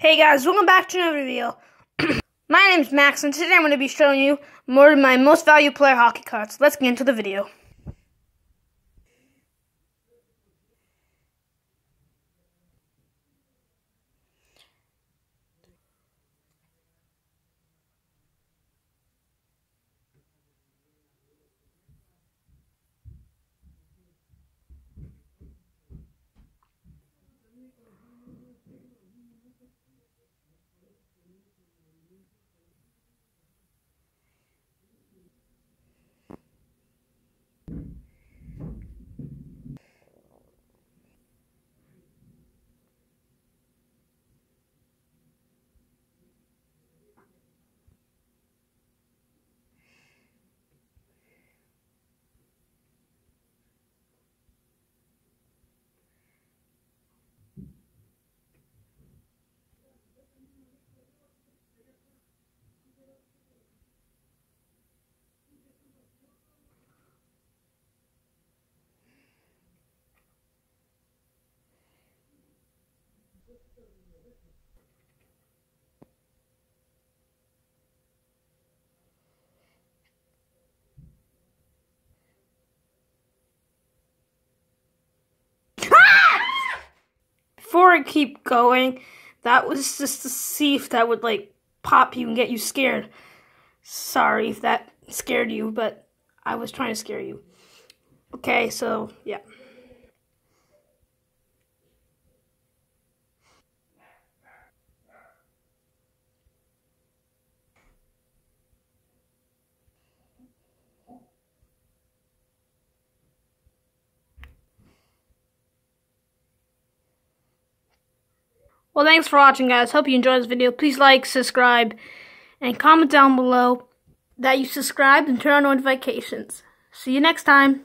Hey guys, welcome back to another video. my name's Max, and today I'm going to be showing you more of my most valued player hockey cards. Let's get into the video. Before I keep going, that was just to see if that would like pop you and get you scared. Sorry if that scared you, but I was trying to scare you. Okay, so yeah. Well, thanks for watching, guys. Hope you enjoyed this video. Please like, subscribe, and comment down below that you subscribed and turn on notifications. See you next time.